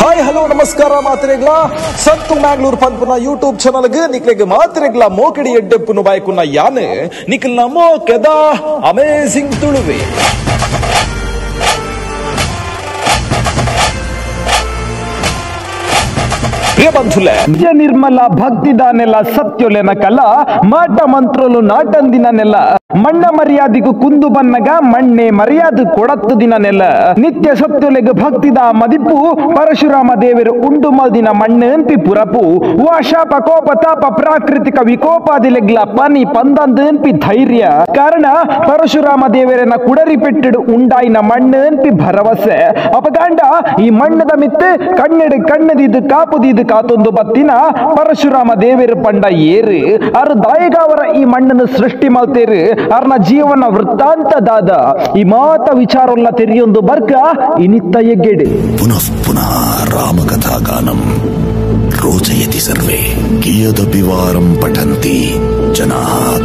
Hi hello ನಮಸ್ಕಾರ, ಮಾತ್ರೆಗ್ಲ. ಸತ್ತು ಮ್ಯಾಂಗ್ಳೂರ್ ಪನ್ಪುನ ಯೂಟ್ಯೂಬ್ ಚಾನಲ್ಗೆ ನಿಕ್ಲೆಗೆ ಮಾತ್ರೆಗ್ಲ ಮೋಕಡಿ ಎಡ್ಡೆಪ್ಪುನು ಬಾಯ್ಕುನ ಯಾನೆ. ನಮೋ ಕೆದಾ ಅಮೇಸಿಂಗ್ ತುಳುವೆ. ಪ್ರಿಯ ಬಂಧುಲೆ. ನಿತ್ಯ ನಿರ್ಮಲ ಭಕ್ತಿದಾನೆಲ್ಲ ಸತ್ಯೊಲೆನ ಮಂತ್ರೋಲು ಮಾಟ ಮಂತ್ರಲು ನಾಟಂದಿನನೆಲ್ಲ ಮಣ್ಣ ಮರ್ಯಾದಿಗೂ ಕುಂದು ಬನ್ನಗ, ಮಣ್ಣೆ ಮರ್ಯಾದೆ ಕೊಡತ್ತು ದಿನನೆಲ್ಲ ನಿತ್ಯ ಸತ್ಯೊಲೆಗ ಭಕ್ತಿದ ಮದಿಪು ಪರಶುರಾಮ ದೇವರು ಉಂಡು ಮದಿನ ಮಣ್ಣು ಅಂಪಿ ಪುರಪು. ವಾಶಾಪ, ಕೋಪ, ತಾಪ, ಪ್ರಾಕೃತಿಕ ವಿಕೋಪಾದಿಲೆಗ್ಲ ಪನಿ ಪಂದಂದು ಎಂಪಿ ಧೈರ್ಯ. ಕಾರಣ, ಪರಶುರಾಮ ದೇವರನ್ನ ಕುಡರಿ ಪೆಟ್ಟಿಡು ಉಂಡಾಯಿನ ಮಣ್ಣು ಅಂಪಿ ಭರವಸೆ. ಅಪಗಾಂಡ ಈ ಮಣ್ಣದ ಮಿತ್ತೆ ಕಣ್ಣೆಡು ಕಣ್ಣದಿದ್ದು ಕಾಪುದಿದ್ದು ಕಾತೊಂದು ಬತ್ತಿನ ಪರಶುರಾಮ ದೇವಿರು ಪಂಡ ಏರು, ಅರ್ ದಾಯಗಾವರ ಈ ಮಣ್ಣನ್ನು ಸೃಷ್ಟಿ ಮಾಡ್ತೇರು. ಅರ್ನ ಜೀವನ ವೃತ್ತಾಂತದಾದ ಈ ಮಾತ ವಿಚಾರವಲ್ಲ ತೆರೆಯೊಂದು ಬರ್ಗ ಇನಿತ್ತ ಎಗ್ಗೆಡೆ. ಪುನಃ ಪುನಃ ರಾಮಕಥಾ ಗಾನಂ ರೋಚಯತಿ ಸರ್ವೇ ಕಿಯದ ಬಿವಾರಂ ಪಠಂತಿ, ಜನಾ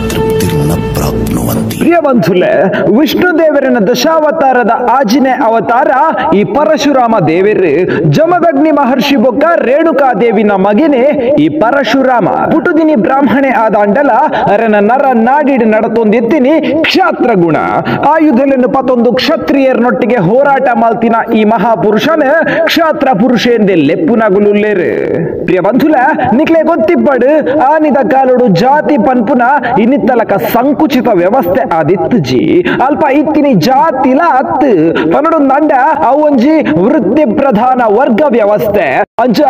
ತೃಪ್ತಿರ್ನ ಪ್ರಾಪ್ನೋ. ಪ್ರಿಯ ಬಂಧುಲೆ ವಿಷ್ಣು ದೇವರಿನ ದಶಾವತಾರದ ಆಜಿನೆ ಅವತಾರ ಈ ಪರಶುರಾಮ ದೇವರು ಜಮದಗ್ನಿ ಮಹರ್ಷಿ ಬೊಕ್ಕ ರೇಣುಕಾ ದೇವಿನ ಮಗನೇ ಈ ಪರಶುರಾಮ. ಪುಟುದಿನಿ ಬ್ರಾಹ್ಮಣೆ ಆದ ಅಂಡಲ ಅರನ ನರ ನಾಡಿಡ್ ನಡತೊಂದಿತ್ತಿನಿ ಕ್ಷಾತ್ರ ಗುಣ. ಆಯುಧಲನ್ನು ಪತೊಂದು ಕ್ಷತ್ರಿಯರ್ನೊಟ್ಟಿಗೆ ಹೋರಾಟ ಮಾಲ್ತಿನ ಈ ಮಹಾಪುರುಷನ ಕ್ಷಾತ್ರ ಪುರುಷ ಎಂದೆ ಲೆಪ್ಪುನಗುಲುಲ್ಲೇರು ಪ್ರಿಯ ಬಂಧುಲ, ನಿಕ್ಲೆ ಗೊತ್ತಿಪ್ಪಡು. ಆನಿದ ಕಾಲುಡು ಜಾತಿ ಪನ್ಪುನ ಇನ್ನಿತ್ತಲಕ ಸಂಕುಚಿತ ವ್ಯವಸ್ಥೆ ಆದಿತ್ತು ಜಿ ಅಲ್ಪ ಇತ್ತಿನಿ ಜಾತಿಲ ಅತ್ತು ಪನಡು ನಂಡ ಅವೊಂಜಿ ವೃತ್ತಿ ಪ್ರಧಾನ ವರ್ಗ ವ್ಯವಸ್ಥೆ. ಅಂಚ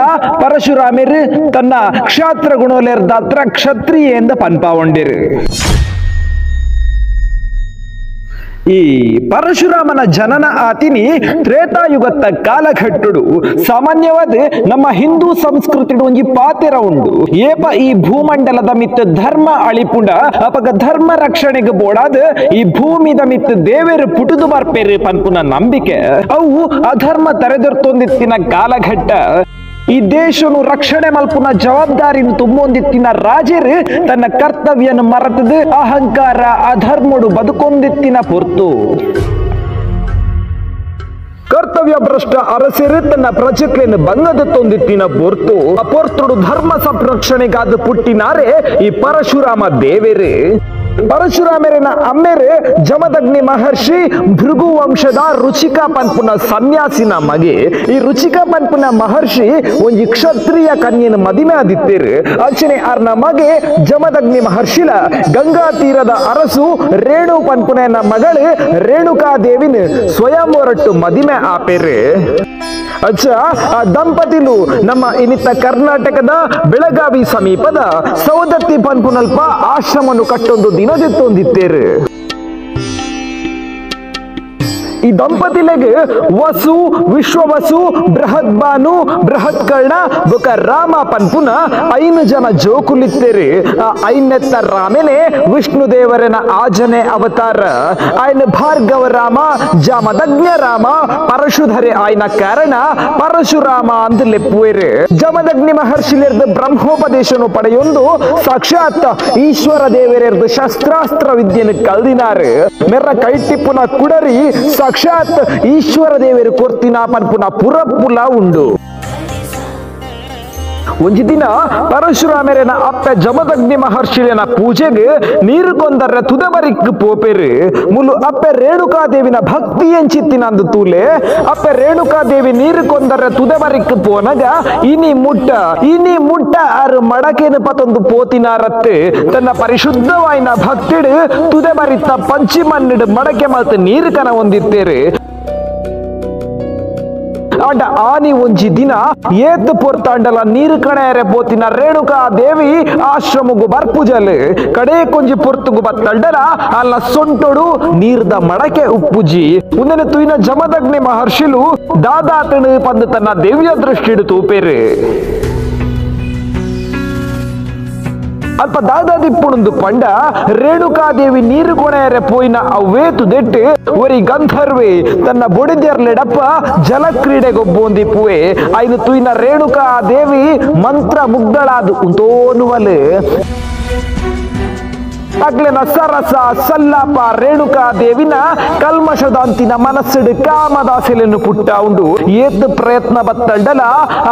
ಪರಶುರಾಮಿರ್, ತನ್ನ ಕ್ಷಾತ್ರ ಗುಣೋಲೆರ್ದಾತ್ರ ಕ್ಷತ್ರಿಯ ಎಂದ ಈ ಪರಶುರಾಮನ ಜನನ ಆತಿನಿ ತ್ರೇತಾಯುಗತ್ತ ಕಾಲಘಟ್ಟುಡು. ಸಾಮಾನ್ಯವಾದ ನಮ್ಮ ಹಿಂದೂ ಸಂಸ್ಕೃತಿಡು ಒಂಜಿ ಪಾತೆರ ಉಂಡು. ಏಪ ಈ ಭೂಮಂಡಲದ ಮಿತ್ತ ಧರ್ಮ ಅಳಿಪುಂಡ, ಅಪಗ ಧರ್ಮ ರಕ್ಷಣೆಗೆ ಬೋಡಾದ ಈ ಭೂಮಿದ ಮಿತ್ ದೇವರು ಪುಟುದು ಬರ್ಪೇರಿ ಪನ್ಪುನ ನಂಬಿಕೆ. ಅವು ಅಧರ್ಮ ತೆರೆದೊರ್ತೊಂದಿತ್ತಿನ ಕಾಲಘಟ್ಟ. ಈ ದೇಶನು ರಕ್ಷಣೆ ಮಲ್ಪುನ ಜವಾಬ್ದಾರಿನ ತುಂಬೊಂದಿತ್ತಿನ ರಾಜರು ತನ್ನ ಕರ್ತವ್ಯನ ಮರೆತದು. ಅಹಂಕಾರ, ಅಧರ್ಮಡು ಬದುಕೊಂದಿತ್ತಿನ ಪುರ್ತು. ಕರ್ತವ್ಯ ಭ್ರಷ್ಟ ಅರಸರು ತನ್ನ ಪ್ರಜೆಗಳನ್ನು ಬಂಗದ ತೊಂದಿತ್ತಿನ ಪೊರ್ತು. ಅಪೊರ್ತುಡು ಪೊರ್ತುಡು ಧರ್ಮ ಸಂರಕ್ಷಣೆಗಾದ ಪುಟ್ಟಿನಾರೆ ಈ ಪರಶುರಾಮ ದೇವೇರೆ. ಪರಶುರಾಮರಿನ ಅಮ್ಮೆರೆ ಜಮದಗ್ನಿ ಮಹರ್ಷಿ ಭೃಗು ವಂಶದ ರುಚಿಕ ಪನ್ಪುನ ಸನ್ಯಾಸಿನ ಮಗೆ. ಈ ರುಚಿಕ ಪನ್ಪುನ ಮಹರ್ಷಿ ಒಂಜಿ ಕ್ಷತ್ರಿಯ ಕನ್ಯನ ಮದಿಮೆ ಆದಿತ್ತೇರು ಅಂಚನೆ ಅರ್ನ ಮಗೆ ಜಮದಗ್ನಿ ಮಹರ್ಷಿಲ ಗಂಗಾ ತೀರದ ಅರಸು ರೇಣು ಪನ್ಪುನ ಮಗಳು ರೇಣುಕಾ ದೇವಿನ ಸ್ವಯಂ ಹೊರಟು ಮದಿಮೆ ಆಪೇರೆ. ಅಚ್ಚ ಆ ದಂಪತಿಲು ನಮ್ಮ ಇನಿತ್ತ ಕರ್ನಾಟಕದ ಬೆಳಗಾವಿ ಸಮೀಪದ ಸೌದತ್ತಿ ಪನ್ಪುನಲ್ಪ ಆಶ್ರಮವನ್ನು ಕಟ್ಟೊಂದು ದಿನದಿತ್ತೊಂದಿತ್ತೇರು. ಈ ದಂಪತಿಲೆಗೆ ವಸು, ವಿಶ್ವವಸು ಬೃಹತ್ ಬಾನು ಬೃಹತ್ ಕರ್ಣ ಬೊಕ ರಾಮ ಪನ್ಪುನ ಐನು ಜನ ಜೋಕುಲಿತ್ತೇರಿ. ಐನೆತ್ತ ರಾಮೇನೆ ವಿಷ್ಣು ದೇವರನ ಆಜನೆ ಅವತಾರ. ಆಯ್ನ ಭಾರ್ಗವ ರಾಮ, ಜಮದಗ್ನ ರಾಮ, ಪರಶುಧರೆ ಆಯ್ನ ಕಾರಣ ಪರಶುರಾಮ ಅಂತ ಲೆಪ್ಪುವೇರು. ಜಮದಗ್ನಿ ಮಹರ್ಷಿಲಿರ್ದ ಬ್ರಹ್ಮೋಪದೇಶನು ಪಡೆಯೊಂದು ಸಾಕ್ಷಾತ್ ಈಶ್ವರ ದೇವರೆರ್ದು ಶಸ್ತ್ರಾಸ್ತ್ರ ವಿದ್ಯೆಯನ್ನು ಕಲ್ದಿನಾರು. ಮೆರ್ರ ಕೈಟಿಪ್ಪುನ ಕುಡರಿ ಸಾಕ್ಷಾತ್ ಈಶ್ವರ ದೇವರು ಕೊರ್ತಿನ ಪನ್ಪುನ ಪುರಪ್ಪುಲ ಉಂಡು. ಒಂಜಿ ದಿನ ಪರಶುರಾಮರೇನ ಅಪ್ಪ ಜಮದಗ್ನಿ ಮಹರ್ಷಿಯನ ಪೂಜೆಗೆ ನೀರು ಕೊಂದರ ತುದಬರಿಕ್ ಪೋಪೆರು. ಮುಲು ಅಪ್ಪ ರೇಣುಕಾದೇವಿನ ಭಕ್ತಿ ಎಂಚಿತ್ತಿನಂದು ತೂಲೆ. ಅಪ್ಪ ರೇಣುಕಾದೇವಿ ನೀರು ಕೊಂದರ ತುದಬರಿಕ್ ಪೋನಗ, ಇನಿ ಮುಟ್ಟ ಇನಿ ಮುಟ್ಟ ಆರು ಮಡಕೇನು ಪತೊಂದು ಪೋತಿನಾರತ್ತೆ. ತನ್ನ ಪರಿಶುದ್ಧವಾಯಿನ ಭಕ್ತಿಡು ಪಂಚಿ ಪಂಚಿಮನ್ನಿಡು ಮಡಕೆ ಮತ್ತು ನೀರು ಕನ ಹೊಂದಿತ್ತೇರು. ಆಂಡ ಆನಿ ಒಂಜಿ ದಿನ ಏತ್ ಪೊರ್ತಾಂಡಲ ನೀರು ಕಣೆಯರೆ ಪೋತಿನ ರೇಣುಕಾ ದೇವಿ ಆಶ್ರಮಗು ಬರ್ಪುಜಲ್. ಕಡೆ ಕೊಂಜಿ ಪೊರ್ತುಗು ಬತ್ತಂಡಲ ಅಲ್ಲ ಸೊಂಟೊಡು ನೀರ್ದ ಮಡಕೆ ಉಪ್ಪುಜಿ. ಉಂದನೆ ತುಯಿನ ಜಮದಗ್ನಿ ಮಹರ್ಷಿಲು ದಾದಾತನು ಪಂದು ತನ್ನ ದಿವ್ಯ ದೃಷ್ಟಿಡು ತೂಪೇರು. ಅಲ್ಪ ದಾದಾದಿಪ್ಪುಣಂದು ಪಂಡ ರೇಣುಕಾದೇವಿ ನೀರು ಕೊಣೆಯರೆ ಪೋಯಿನ ಅವೇತು ದೆಟ್ಟು ಒರಿ ಗಂಧರ್ವೆ ತನ್ನ ಬೊಡಿದ್ಯರ್ಲೆಡಪ್ಪ ಜಲಕ್ರೀಡೆಗೊಬ್ಬೊಂದಿಪ್ಪುವೆ ಐದು ತುಯಿನ ರೇಣುಕಾ ದೇವಿ ಮಂತ್ರ ಮುಗ್ಧಳಾದು ಉಂತೋನುವಲು ಅಗ್ಲೆನ ಸರಸ ಸಲ್ಲಾಪ ರೇಣುಕಾ ದೇವಿನ ಕಲ್ಮಶದಾಂತಿನ ಮನಸ್ಸಿಡು ಕಾಮದಾಸಿಲನ್ನು ಪುಟ್ಟ ಉಂಡು. ಏತ್ ಪ್ರಯತ್ನ ಬತ್ತಂಡಲ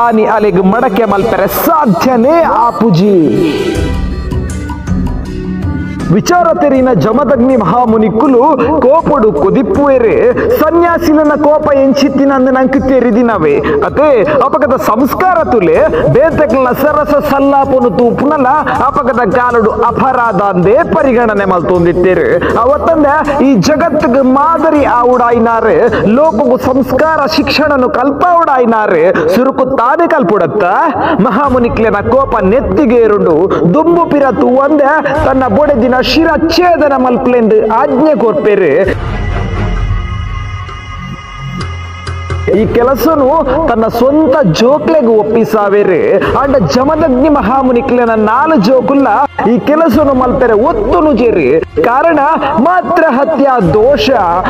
ಆನಿ ಅಲೆಗ್ ಮಡಕೆ ಮಲ್ಪೆರೆ ಸಾಧ್ಯನೇ ಆಪುಜಿ. ವಿಚಾರ ತೆರಿನ ಜಮದಗ್ನಿ ಮಹಾಮುನಿಕ್ಕುಲು ಕೋಪಡು ಕೊದಿಪ್ಪುವೆರೆ ಸನ್ಯಾಸಿನ ಕೋಪ ಎಂಚಿತ್ತಿನಂದು ನಂಗೆ ತೆರಿದಿನವೆ ಅತೆ ಅಪಗದ ಸಂಸ್ಕಾರ ತುಲೆ ಬೇತಕ್ಲ ಸರಸ ಸಲ್ಲಾಪನು ತೂಪುನಲ ಅಪಗದ ಕಾಲಡು ಅಪರಾಧ ಅಂದೇ ಪರಿಗಣನೆ ಮಲ್ತೊಂದಿತ್ತೇರು. ಅವತ್ತಂದ ಈ ಜಗತ್ತಿಗೆ ಮಾದರಿ ಆವುಡಾಯಿನಾರೆ ಲೋಕಗು ಸಂಸ್ಕಾರ ಶಿಕ್ಷಣನು ಕಲ್ಪಾವುಡಾಯಿನಾರೆ. ಸುರುಕು ತಾನೆ ಕಲ್ಪುಡತ್ತ? ಮಹಾಮುನಿಕ್ಲೆನ ಕೋಪ ನೆತ್ತಿಗೇರುಂಡು, ದುಂಬು ಪಿರತು ಒಂದೆ ತನ್ನ ಬೊಡೆದಿನ ಶಿರಚ್ಛೇದನ ಮಲ್ಪಲೆಂದು ಆಜ್ಞೆ ಕೊರ್ಪೇರು ಈ ಕೆಲಸನು ತನ್ನ ಸ್ವಂತ ಜೋಕ್ಲೆಗೆ ಒಪ್ಪಿಸಾವೇರೆ. ಅಂಡ ಜಮದಗ್ನಿ ಮಹಾಮುನಿಕ್ಲೆನ ನಾಲ್ ಜೋಕುಲ್ಲ ಈ ಕೆಲಸನು ಮಲ್ಪೆರೆ ಒತ್ತು ನುಜೇರಿ. ಕಾರಣ ಮಾತ್ರ ಹತ್ಯ ದೋಷ.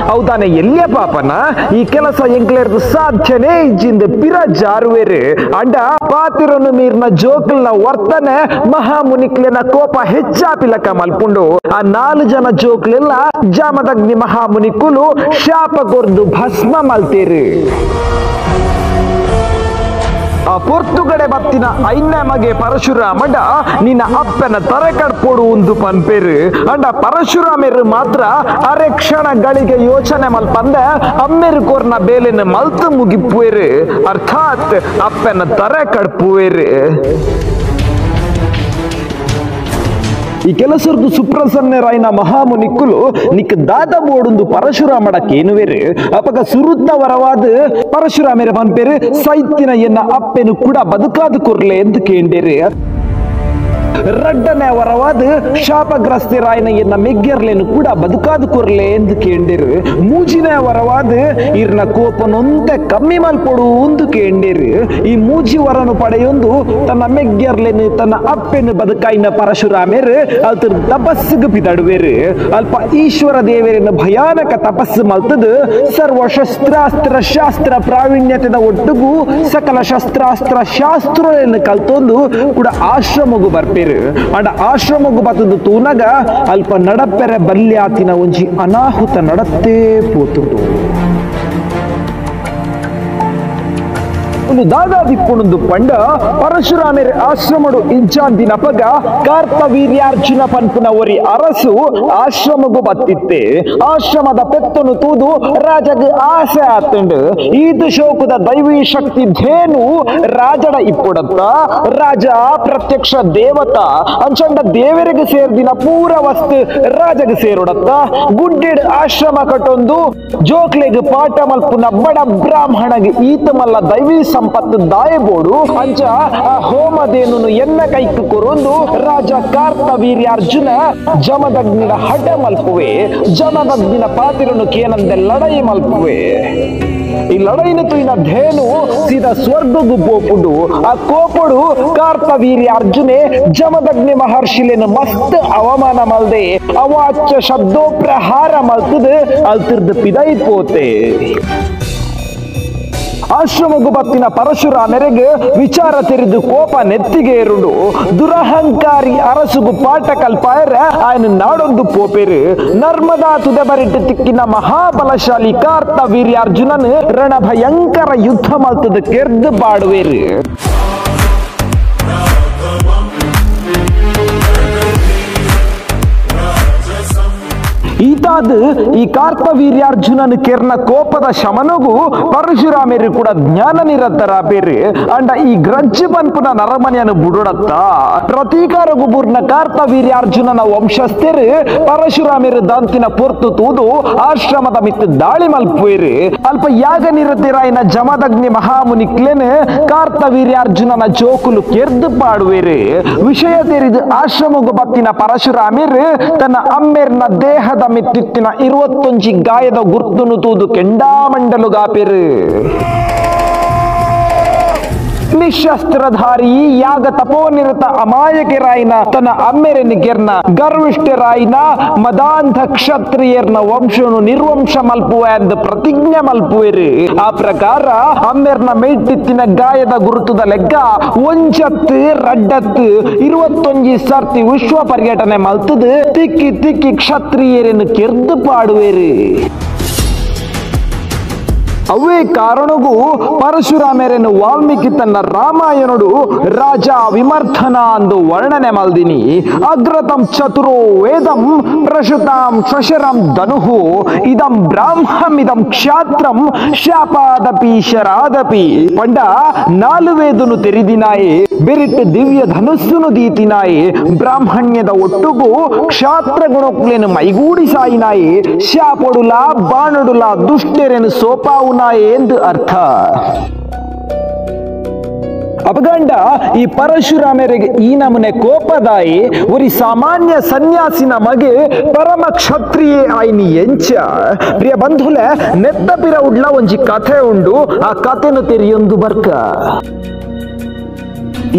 ಹೌದಾನೆ ಎಲ್ಲಿಯ ಪಾಪನ? ಈ ಕೆಲಸ ಎಂಕ್ಲೇರ್ದು ಸಾಧ್ಯನೇ ಇಜ್ಜಿಂದ ಪಿರ ಜಾರುವೇರೆ. ಅಂಡ ಪಾತಿರನು ಮೀರ್ನ ಜೋಕಲ್ನ ವರ್ತನೆ ಮಹಾಮುನಿಕ್ಲೆನ ಕೋಪ ಹೆಚ್ಚಾಪಿಲಕ ಮಲ್ಪುಂಡು. ಆ ನಾಲ್ ಜನ ಜೋಕ್ಲೆಲ್ಲ ಜಮದಗ್ನಿ ಮಹಾಮುನಿಕುಲು ಶಾಪ ಕೊರ್ದು ಭಸ್ಮ ಮಲ್ತೇರಿ. ಪೊರ್ತುಗಡೆ ಬತ್ತಿನ ಐನ್ನಮಗೆ ಪರಶುರಾಮಂಡ ನಿನ್ನ ಅಪ್ಪನ ತರೆ ಕಡ್ಪೋಡು ಒಂದು ಪನ್ಪೇರು. ಅಂಡ ಪರಶುರಾಮೇರು ಮಾತ್ರ ಅರೆ ಕ್ಷಣಗಳಿಗೆ ಯೋಚನೆ ಮಲ್ಪಂದೆ, ಅಮ್ಮೇರು ಕೋರ್ನ ಬೇಲೆನ ಮಲ್ತು ಮುಗಿಪುವೇರು. ಅರ್ಥಾತ್ ಅಪ್ಪನ ತರೆ ಕಡ್ಪುವೇರು. ಈ ಕೆಲಸರ್ದು ಸುಪ್ರಸನ್ನ ರಾಯ್ನ ಮಹಾಮುನಿಕ್ಕುಲು ನಿಕ್ ದಾದ ಬೋಡುಂದು ಪರಶುರಾಮಡಕ್ಕೆ ಏನುವೇರು ಅಪಗ ಸುರುತ್ತ ವರವಾದ ಪರಶುರಾಮೇರ ಪನ್ಪೇರು ಸೈತ್ತಿನ ಎನ್ನ ಅಪ್ಪೆನು ಕೂಡ ಬದುಕಾದು ಕೊರ್ಲೆ ಎಂದು ಕೇಂಡೇರು. ರಡ್ಡನೆ ವರವಾದ ಶಾಪಗ್ರಸ್ತಿರಾಯನ ಎನ್ನ ಮೆಗ್ಗೆರ್ಲೇನು ಕೂಡ ಬದುಕಾದು ಕೊರ್ಲೆ ಎಂದು ಕೇಂದಿರು. ಮೂಜಿನ ವರವಾದ ಇರ್ನ ಕೋಪನೊಂದೆ ಕಮ್ಮಿ ಮಲ್ಪಡು ಒಂದು ಕೇಂದಿರು. ಈ ಮೂಜಿ ವರನು ಪಡೆಯೊಂದು ತನ್ನ ಮೆಗ್ಗೆರ್ಲೇನು ತನ್ನ ಅಪ್ಪೆನು ಬದುಕಾಯಿನ ಪರಶುರಾಮೇರು ಅಲ್ತರ ತಪಸ್ಸಿಗೆ ಬಿದಡುವೇರು ಅಲ್ಪ ಈಶ್ವರ ದೇವರಿನ ಭಯಾನಕ ತಪಸ್ಸು ಮಲ್ತದು ಸರ್ವ ಶಸ್ತ್ರಾಸ್ತ್ರ ಶಾಸ್ತ್ರ ಪ್ರಾವೀಣ್ಯತೆದ ಒಟ್ಟಿಗೂ ಸಕಲ ಶಸ್ತ್ರಾಸ್ತ್ರ ಶಾಸ್ತ್ರ ಕಲ್ತೊಂದು ಕೂಡ ಆಶ್ರಮಗೂ ಬರ್ಪೇರು. ಅಂಡ ಆಶ್ರಮಗು ಬತ್ತದು ತೂನಗ ಅಲ್ಪ ನಡಪೆರೆ ಬಲ್ಯಾತಿನ ಒಂಜಿ ಅನಾಹುತ ನಡತ್ತೇ ಪೋತುಂಡು ಒಂದು ದಾದಾದಿಪ್ಪುಣಂದು ಪಂಡ ಪರಶುರಾಮೇರ ಆಶ್ರಮಡು ಇಂಚಾಂದಿನ ಪಗ ಕಾರ್ಪವೀರ್ಯಾರ್ಜುನ ಪನ್ಪುನ ಒರಿ ಅರಸು ಆಶ್ರಮಗು ಬತ್ತಿತ್ತೆ. ಆಶ್ರಮದ ಪೆತ್ತನು ತೂದು ರಾಜಗ ಆಸೆ ಆತಂಡು. ಈದು ಶೋಕದ ದೈವಿ ಶಕ್ತಿ ಧೇನು ರಾಜಡ ಇಪ್ಪುಡತ್ತ. ರಾಜ ಪ್ರತ್ಯಕ್ಷ ದೇವತ ಅಂಚಂಡ ದೇವರಿಗೆ ಸೇರ್ದಿನ ಪೂರ ವಸ್ತು ರಾಜಗ ಸೇರುಡತ್ತ. ಗುಡ್ಡಿಡ್ ಆಶ್ರಮ ಕಟ್ಟೊಂದು ಜೋಕ್ಲೆಗ್ ಪಾಠ ಮಲ್ಪುನ ಬಡ ಬ್ರಾಹ್ಮಣಗೆ ಈತ ಮಲ್ಲ ದೈವಿ ಸಂಪತ್ತು ದಾಯಬೋಡು. ಆ ಹೋಮದೇನು ಎನ್ನ ಕೈಕು ಕೊರೊಂದು. ರಾಜ ಕಾರ್ಪವೀರ್ಯಾರ್ಜುನ ಜಮದಗ್ನಿನ ಹಠ ಮಲ್ಪುವೆ. ಜಮದಗ್ನಿನ ಪಾತಿರನು ಕೇನಂದೆ ಲಡೈ ಮಲ್ಪುವೆ. ಈ ಲಡೈನ ತುಯಿನ ಧೇನು ಸೀದಾ ಸ್ವರ್ಗಗು ಪೋಪುಡು ಆ ಕೋಪುಡು ಕಾರ್ಪವೀರ್ಯ ಅರ್ಜುನೆ ಜಮದಗ್ನಿ ಮಹರ್ಷಿಲೇನು ಮಸ್ತ್ ಅವಮಾನ ಮಲ್ದೆ. ಅವಾಚ್ಯ ಶಬ್ದೋಪ್ರಹಾರ ಮಲ್ತದ. ಅಲ್ತಿರ್ದ ಪಿದೈ ಪೋತೆ. ಆಶ್ರಮಗು ಬತ್ತಿನ ಪರಶುರಾಮೆರೆಗೆ ವಿಚಾರ ತೆರೆದು ಕೋಪ ನೆತ್ತಿಗೆ ಏರುಡು. ದುರಹಂಕಾರಿ ಅರಸುಗು ಪಾಠ ಕಲ್ಪಾಯರೆ, ಆಯ್ನ ನಾಡೊಂದು ಪೋಪೆರು. ನರ್ಮದಾ ತುದೆಬರಿಟ್ಟು ತಿಕ್ಕಿನ ಮಹಾಬಲಶಾಲಿ ಕಾರ್ತ ರಣ ಭಯಂಕರ ಯುದ್ಧ ಮಲ್ತದ ಕೆರ್ದು ಬಾಡುವೇರು. ಈತಾದ ಈ ಕಾರ್ಪವೀರ್ಯಾರ್ಜುನನ ಕೆರ್ನ ಕೋಪದ ಶಮನಗೂ ಪರಶುರಾಮೇರಿ ಕೂಡ ಜ್ಞಾನ ನಿರತರ ಬೇರೆ. ಅಂಡ ಈ ಗ್ರಜ್ಜ ಪನ್ಪುನ ನರಮನೆಯನ್ನು ಬುಡುಡತ್ತ. ಪ್ರತೀಕಾರ ಗುಬುರ್ನ ಕಾರ್ಪವೀರ್ಯಾರ್ಜುನನ ವಂಶಸ್ಥರು ಪರಶುರಾಮೇರು ದಂತಿನ ಪೊರ್ತು ತೂದು ಆಶ್ರಮದ ಮಿತ್ ದಾಳಿ ಮಲ್ಪುವೇರು. ಅಲ್ಪ ಯಾಗ ನಿರತಿರಾಯಿನ ಜಮದಗ್ನಿ ಮಹಾಮುನಿಕ್ಲೆನ್ ಕಾರ್ಪವೀರ್ಯಾರ್ಜುನನ ಜೋಕುಲು ಕೆರ್ದು ಪಾಡುವೇರಿ. ವಿಷಯ ತೆರಿದು ಆಶ್ರಮಗು ಬತ್ತಿನ ಪರಶುರಾಮೇರು ತನ್ನ ಅಮ್ಮೇರ್ನ ದೇಹದ ಮಿತ್ತಿತ್ತಿನ ಇರುವತ್ತೊಂಜಿ ಗಾಯದ ಗುರ್ತುನು ತೂದು ಕೆಂಡಾಮಂಡಲು ಗಾಪೆರು. ನಿಶಸ್ತ್ರಧಾರಿ ಯಾಗ ತಪೋನಿರತ ಅಮಾಯಕರಾಯಿನ ತನ್ನ ಅಮ್ಮೆರೆನ ಗೆರ್ನ ಗರ್ವಿಷ್ಠರಾಯಿನ ಮದಾಂಧ ಕ್ಷತ್ರಿಯರ್ನ ವಂಶನು ನಿರ್ವಂಶ ಮಲ್ಪುವ ಎಂದು ಪ್ರತಿಜ್ಞೆ ಮಲ್ಪುವೆರು. ಆ ಪ್ರಕಾರ ಅಮ್ಮೆರ್ನ ಮೇಟ್ಟಿತ್ತಿನ ಗಾಯದ ಗುರುತದ ಲೆಕ್ಕ ಒಂಚತ್ ರಡ್ಡತ್ ಇರುವತ್ತೊಂಜಿ ಸರ್ತಿ ವಿಶ್ವ ಪರ್ಯಟನೆ ಮಲ್ತದು ತಿಕ್ಕಿ ತಿಕ್ಕಿ ಕ್ಷತ್ರಿಯರನ್ನು ಕೆರ್ದು ಪಾಡುವೆರು. ಅವೇ ಕಾರಣಗೂ ಪರಶುರಾಮೆರೆನು ವಾಲ್ಮೀಕಿ ತನ್ನ ರಾಮಾಯಣಡು ರಾಜ ವಿಮರ್ಥನ ಅಂದು ವರ್ಣನೆ ಮಲ್ದಿನಿ. ಅಗ್ರತಂ ಚತುರೋ ವೇದಂ ಪ್ರಶುತಾಂ ಶಶರಂ ಧನುಹು ಇದಂ ಬ್ರಾಹ್ಮಂ ಇದಂ ಕ್ಷಾತ್ರಂ ಶಾಪಾದಪಿ ಶರಾದಪಿ ಪಂಡ ನಾಲು ವೇದನು ತೆರಿದಿನಾಯೇ ಬೆರಿಟ್ಟು ದಿವ್ಯ ಧನುಸ್ಸುನು ದೀತಿನಾಯಿ ಬ್ರಾಹ್ಮಣ್ಯದ ಒಟ್ಟುಗೂ ಕ್ಷಾತ್ರ ಗುಣಕ್ಲೇನು ಶ್ಯಾಪೊಡುಲಾ ಶಾಪಡುಲ ಬಾಣಡುಲ ದುಷ್ಟರೆನು ಸೋಪಾವುನಾಯೇ ಎಂದು ಅರ್ಥ. ಅಪಗಂಡ, ಈ ಪರಶುರಾಮರಿಗೆ ಈ ನಮೂನೆ ಕೋಪದಾಯಿ, ಉರಿ ಸಾಮಾನ್ಯ ಸನ್ಯಾಸಿನ ಮಗೆ ಪರಮ ಕ್ಷತ್ರಿಯೇ ಆಯ್ನಿ ಎಂಚ. ಪ್ರಿಯ ಬಂಧುಲೆ ನೆತ್ತ ಪಿರ ಉಡ್ಲ ಒಂಜಿ ಕಥೆ ಉಂಡು, ಆ ಕಥೆನು ತೆರಿಯೊಂದು ಬರ್ಕ.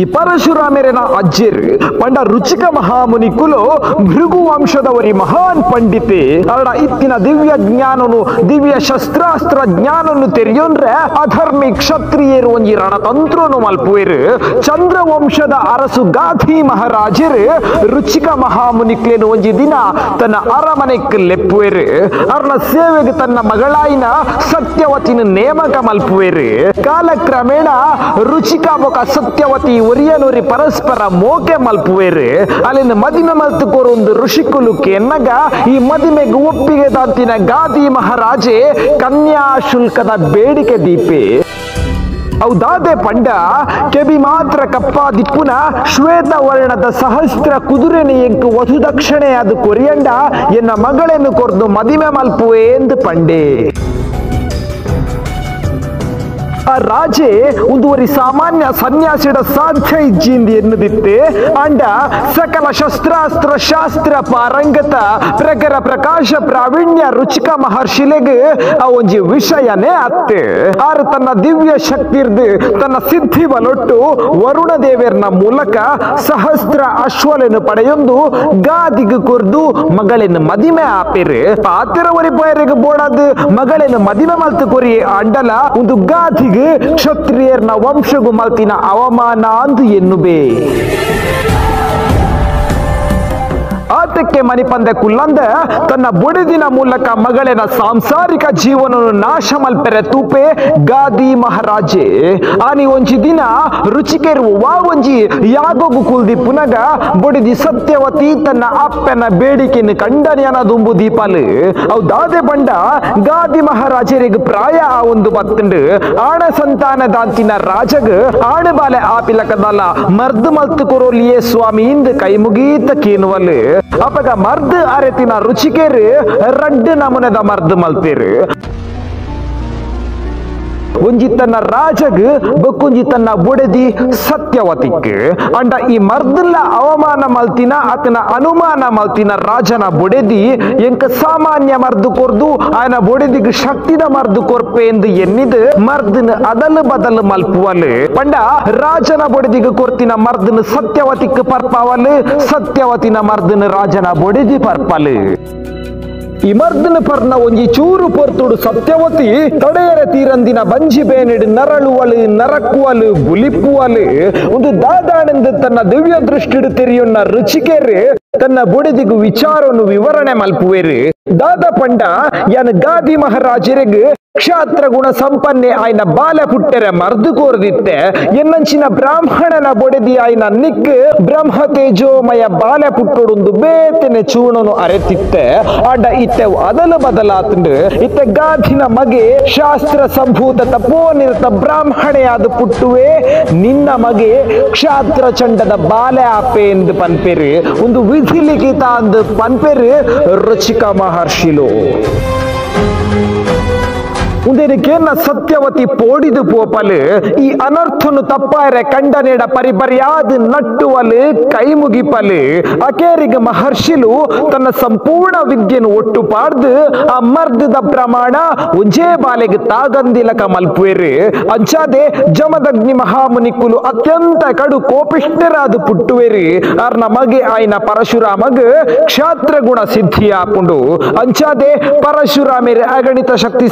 ಈ ಪರಶುರಾಮೆರನ ಅಜ್ಜಿರ್, ಪಂಡ ರುಚಿಕ ಮಹಾಮುನಿಕುಲು ಭೃಗು ವಂಶದವರಿ ಮಹಾನ್ ಪಂಡಿತೆ, ಅರಡ ಇತ್ತಿನ ದಿವ್ಯ ಜ್ಞಾನನು, ದಿವ್ಯ ಶಸ್ತ್ರಾಸ್ತ್ರ ಜ್ಞಾನನು ತೆರೆಯೋಂದ್ರೆ ಅಧರ್ಮಿ ಕ್ಷತ್ರಿಯರು ಒಂಜಿ ರಣತಂತ್ರನು ಮಲ್ಪುವೆರು. ಚಂದ್ರ ವಂಶದ ಅರಸು ಗಾಧಿ ಮಹಾರಾಜರು, ರುಚಿಕ ಮಹಾಮುನಿಕ್ಲೇನು ಒಂಜಿ ದಿನ ತನ್ನ ಅರಮನೆಕ್ ಲೆಪ್ಪುವೆರು. ಅರ್ನ ಸೇವೆಗೆ ತನ್ನ ಮಗಳಾಯಿನ ಸತ್ಯವತಿನ ನೇಮಕ ಮಲ್ಪುವೆರು. ಕಾಲಕ್ರಮೇಣ ರುಚಿಕ ಬೊಕ ಸತ್ಯವತಿ ಒರಿಯನೂರಿ ಪರಸ್ಪರ ಮೋಕೆ ಮಲ್ಪುವೆರು. ಅಲ್ಲಿಂದ ಮದಿಮೆ ಮಲ್ತುಕೋರು ಒಂದು ಋಷಿಕುಲು ಕೆನ್ನಗ ಈ ಮದಿಮೆಗೆ ಒಪ್ಪಿಗೆ ದಾತಿನ ಗಾದಿ ಮಹಾರಾಜೆ ಕನ್ಯಾ ಶುಲ್ಕದ ಬೇಡಿಕೆ ದೀಪೆ. ಹೌದಾದೆ ಪಂಡ, ಕೆಬಿ ಮಾತ್ರ ಕಪ್ಪ ದಿಪ್ಪುನ ಶ್ವೇತ ವರ್ಣದ ಸಹಸ್ರ ಕುದುರೆನೆ ವಧು ದಕ್ಷಿಣೆ ಅದು ಕೊರಿಯಂಡ ಎನ್ನ ಮಗಳನ್ನು ಕೊರ್ದು ಮದಿಮೆ ಮಲ್ಪುವೆ ಎಂದು ಪಂಡೆ. ಆ ರಾಜೆ ಒಂದುವರಿ ಸಾಮಾನ್ಯ ಸನ್ಯಾಸಿಡ ಸಾಧ್ಯ ಇಜ್ಜಿಂದ ಎನ್ನುದಿತ್ತೆ. ಅಂಡ ಸಕಲ ಶಸ್ತ್ರಾಸ್ತ್ರ ಶಾಸ್ತ್ರ ಪಾರಂಗತ ಪ್ರಕರ ಪ್ರಕಾಶ ಪ್ರಾವೀಣ್ಯ ರುಚಿಕ ಮಹರ್ಷಿಲೆಗೆ ಆ ಒಂಜಿ ವಿಷಯನೇ ಅತ್ತೆ. ಆರು ತನ್ನ ದಿವ್ಯ ಶಕ್ತಿರ್ದು ತನ್ನ ಸಿದ್ಧಿ ಬಲೊಟ್ಟು ವರುಣ ದೇವರ್ನ ಮೂಲಕ ಸಹಸ್ರ ಅಶ್ವಲೆನು ಪಡೆಯೊಂದು ಗಾದಿಗೆ ಕೊರ್ದು ಮಗಳಿನ ಮದಿಮೆ ಆಪಿರು. ಪಾತಿರವರಿ ಪೈರಿಗೆ ಬೋಡದು ಮಗಳಿನ ಮದಿಮೆ ಮಲ್ತು ಕೊರಿ ಅಂಡಲ ಒಂದು ಗಾದಿಗೆ ಕ್ಷತ್ರಿಯರ್ನ ವಂಶಗು ಮಲ್ತಿನ ಅವಮಾನ ಅಂದು ಎನ್ನುಬೇ ಆತಕ್ಕೆ ಮನಿಪಂದೆ ಕುಲ್ಲಂದ, ತನ್ನ ಬುಡಿದಿನ ಮೂಲಕ ಮಗಳಿನ ಸಾಂಸಾರಿಕ ಜೀವನ ನಾಶ ಮಲ್ಪೆರೆ ತೂಪೆ, ಗಾದಿ ಮಹಾರಾಜೆ. ಆನಿ ಒಂಜಿ ದಿನ ರುಚಿಕೆರುವ ವಾ ಒಂಜಿ ಯಾಗೋಗು ಕುಲ್ದಿ ಪುನಗ, ಬುಡಿದಿ ಸತ್ಯವತಿ ತನ್ನ ಅಪ್ಪನ ಬೇಡಿಕೆಯನ್ನು ಕಂಡನಿಯನ ದುಂಬು ದೀಪಾಲು. ಅವು ದಾದೆ ಬಂಡ ಗಾದಿ ಮಹಾರಾಜರಿಗೆ ಪ್ರಾಯ ಆ ಒಂದು ಬತ್ತಂಡು ಆಣ ಸಂತಾನ ದಾಂತಿನ ರಾಜಗ, ಆಣ ಬಾಲೆ ಆಪಿಲಕದಲ್ಲ ಮರ್ದು ಮಲ್ತು ಕೊರೋಲಿಯೇ ಸ್ವಾಮಿ ಇಂದ ಕೈ ಮುಗೀತ ಕೇನುವಲ್. ಅಪಗ ಮರ್ದ್ ಅರೆತಿನ ರುಚಿಕೇರಿ ರಡ್ಡ ನಮೂನೆದ ಮರ್ದ್ ಮಲ್ತೇರು. ಒಂಜಿ ತನ್ನ ರಾಜಗ್ ಬೊಕ್ಕೊಂಜಿ ತನ್ನ ಬುಡೆದಿ ಸತ್ಯವತಿಕ್ ಅಂಡ ಈ ಮರ್ದಲ್ಲ ಅವಮಾನ ಮಲ್ತಿನ, ಆತನ ಅನುಮಾನ ಮಲ್ತಿನ ರಾಜನ ಬುಡೆದಿ, ಎಂಕ ಸಾಮಾನ್ಯ ಮರ್ದು ಕೊರ್ದು, ಆಯನ ಬುಡೆದಿಗ್ ಶಕ್ತಿನ ಮರ್ದು ಕೊರ್ಪೆ ಎಂದು ಎನ್ನಿದ್ ಮರ್ದನ್ ಅದಲು ಬದಲು ಮಲ್ಪುವಲ್ ಪಂಡ ರಾಜನ ಬೊಡೆದಿಗ್ ಕೊರ್ತಿನ ಮರ್ದನ್ ಸತ್ಯವತಿಕ್ ಪರ್ಪಾವಲ್ ಸತ್ಯವತಿನ ಮರ್ದನ್ ರಾಜನ ಬೊಡೆದಿ ಪರ್ಪಲ್ ಈ ಮರ್ದನ ಪರ್ನ ಒಂಜಿ ಚೂರು ಪೊರ್ತುಡು ಸತ್ಯವತಿ, ತಡೆಯರ ತೀರಂದಿನ ಬಂಜಿ ಬೇನೆಡು ನರಳುವಳು ನರಕುವಲು ಗುಲಿಪುವಲು ಒಂದು ದಾದಾನಂದ ತನ್ನ ದಿವ್ಯ ದೃಷ್ಟಿಡು ತೆರೆಯುನ್ನ ರುಚಿಕೆರೆ, ತನ್ನ ಬುಡಿದಿಗು ವಿಚಾರವನ್ನು ವಿವರಣೆ ಮಲ್ಪುವೆರು. ದಾದ ಪಂಡ, ಯನ್ ಗಾದಿ ಮಹಾರಾಜರಿಗೆ ಕ್ಷಾತ್ರ ಗುಣ ಸಂಪನ್ನೆ ಆಯ್ನ ಬಾಲ ಪುಟ್ಟರೆ ಮರ್ದು ಕೋರ್ದಿತ್ತೆ. ಎನ್ನಂಚಿನ ಬ್ರಾಹ್ಮಣನ ಬೊಡೆದಿ ಆಯ್ನ ನಿಕ್ ಬ್ರಹ್ಮ ತೇಜೋಮಯ ಬಾಲ ಪುಟ್ಟೊಡೊಂದು ಬೇತನೆ ಚೂಣನು ಅರೆತಿತ್ತೆ. ಅಡ ಇತ್ತೆ ಅದಲು ಬದಲಾತಂಡು. ಇತ್ತೆ ಗಾಧಿನ ಮಗೆ ಶಾಸ್ತ್ರ ಸಂಭೂತ ತಪೋನಿರತ ಬ್ರಾಹ್ಮಣೆಯಾದ ಪುಟ್ಟುವೆ, ನಿನ್ನ ಮಗೆ ಕ್ಷಾತ್ರ ಚಂಡದ ಬಾಲೆ ಆಪೆ ಎಂದು ಪನ್ಪೆರು. ಒಂದು ವಿಧಿ ಲಿಖಿತ ಅಂದು ಪನ್ಪೆರು, ರುಚಿಕ ಮಹರ್ಷಿಲು. ಉದರಿಕೆನ್ನ ಸತ್ಯವತಿ ಪೋಡಿದು ಪೋಪಲು, ಈ ಅನರ್ಥನು ತಪ್ಪಾರೆ ಕಂಡನೇಡ ಪರಿಪರ್ಯಾದ ನಟ್ಟುವಲು ಕೈ ಮುಗಿಪಲು ಅಕೇರಿಗೆ ಮಹರ್ಷಿಲು ತನ್ನ ಸಂಪೂರ್ಣ ವಿದ್ಯೆನು ಒಟ್ಟು ಪಾಡ್ದು ಆ ಮರ್ದದ ಪ್ರಮಾಣ ಉಂಜೇ ಬಾಲೆಗೆ ತಾಗಂದಿಲಕ ಮಲ್ಪುವೆರು ಅಂಚಾದೆ ಜಮದಗ್ನಿ ಮಹಾಮುನಿಕುಲು ಅತ್ಯಂತ ಕಡು ಕೋಪಿಷ್ಠರಾದ ಪುಟ್ಟುವೆರು. ಆರ್ ನಮಗೆ ಆಯ್ನ ಪರಶುರಾಮಗ್ ಕ್ಷಾತ್ರ ಗುಣ ಸಿದ್ಧಿಯಾಪುಂಡು. ಅಂಚಾದೆ ಪರಶುರಾಮೇರೆ ಅಗಣಿತ ಶಕ್ತಿ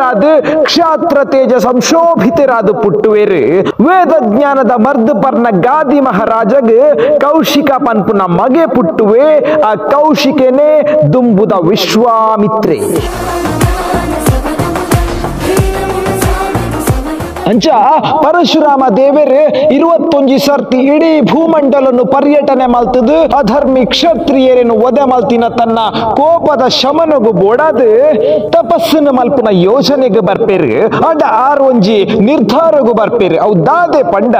ಸಂಪನ್ನರಾದ ಕ್ಷಾತ್ರ ತೇಜ ಸಂಶೋಭಿತರಾದ ಪುಟ್ಟುವೇರು. ವೇದ ಜ್ಞಾನದ ಮರ್ದ ಪರ್ನ ಗಾದಿ ಮಹಾರಾಜಗ್ ಕೌಶಿಕ ಪನ್ಪುನ ಮಗೆ ಪುಟ್ಟುವೆ. ಆ ಕೌಶಿಕೆನೆ ದುಂಬುದ ವಿಶ್ವಾಮಿತ್ರೆ. ಅಂಚ. ಪರಶುರಾಮ ದೇವರು, ಇರುವತ್ತೊಂಜಿ ಸರ್ತಿ ಇಡೀ ಭೂಮಂಡಲನ್ನು ಪರ್ಯಟನೆ ಮಲ್ತದು, ಅಧರ್ಮಿ ಕ್ಷತ್ರಿಯರನ್ನು ಒದೆ ಮಲ್ತಿನ ತನ್ನ ಕೋಪದ ಶಮನಗು ಬೋಡದು. ತಪಸ್ಸನ್ನು ಮಲ್ಪನ ಯೋಜನೆಗೆ ಬರ್ಪೇರು ಅಡ ಆರೊಂಜಿ ನಿರ್ಧಾರಗು ಬರ್ಪೇರು. ಅವು ಪಂಡ,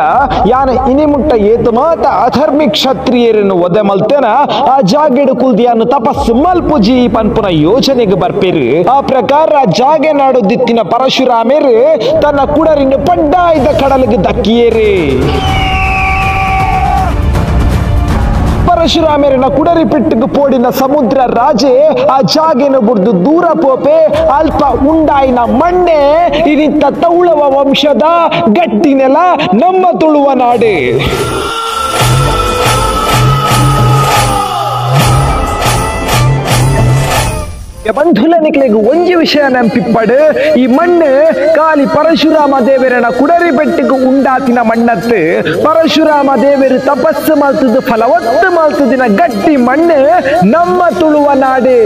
ಯಾನ ಇನಿಮುಟ್ಟ ಏತು ಮಾತ ಅಧರ್ಮಿ ಕ್ಷತ್ರಿಯರನ್ನು ಒದೆ ಮಲ್ತೇನ, ಆ ಜಾಗೆಡು ಕುಲ್ದಿಯನ್ನು ತಪಸ್ಸು ಮಲ್ಪುಜಿ ಪನ್ಪುನ ಯೋಜನೆಗೆ ಬರ್ಪೇರು. ಆ ಪ್ರಕಾರ ಜಾಗೆ ನಾಡು ದಿತ್ತಿನ ಪರಶುರಾಮೇರು ತನ್ನ ಕುಡರಿನ ಪಡ್ಡಾಯ್ದ ಕಡಲಿಗೆ ದಕ್ಕಿಯೇರಿ. ಪರಶುರಾಮರಿನ ಕುಡರಿ ಪೋಡಿನ ಸಮುದ್ರ ರಾಜೆ, ಆ ಜಾಗೆನ ಬುಡ್ದು ದೂರ ಪೋಪೆ, ಅಲ್ಪ ಉಂಡಾಯಿನ ಮಣ್ಣೆ ಇನಿತ್ತ ತೌಳವ ವಂಶದ ಗಟ್ಟಿನೆಲ ನಮ್ಮ ತುಳುವ ನಾಡೆ. ಬಂಧುಲನಿಕ್ಲೆಗ್ ಒಂಜಿ ವಿಷಯ ನೆಂಪಿಪ್ಪಡು ಈ ಮಣ್ಣು ಕಾಲಿ ಪರಶುರಾಮ ದೇವರನ ಕುಡರಿ ಬೆಟ್ಟಿಗೆ ಉಂಡಾತಿನ ಮಣ್ಣತ್ತು. ಪರಶುರಾಮ ದೇವರು ತಪಸ್ಸು ಮಾಡ್ತದ, ಫಲವತ್ತು ಮಾಡ್ತದಿನ ಗಟ್ಟಿ ಮಣ್ಣು ನಮ್ಮ ತುಳುವ ನಾಡೆ.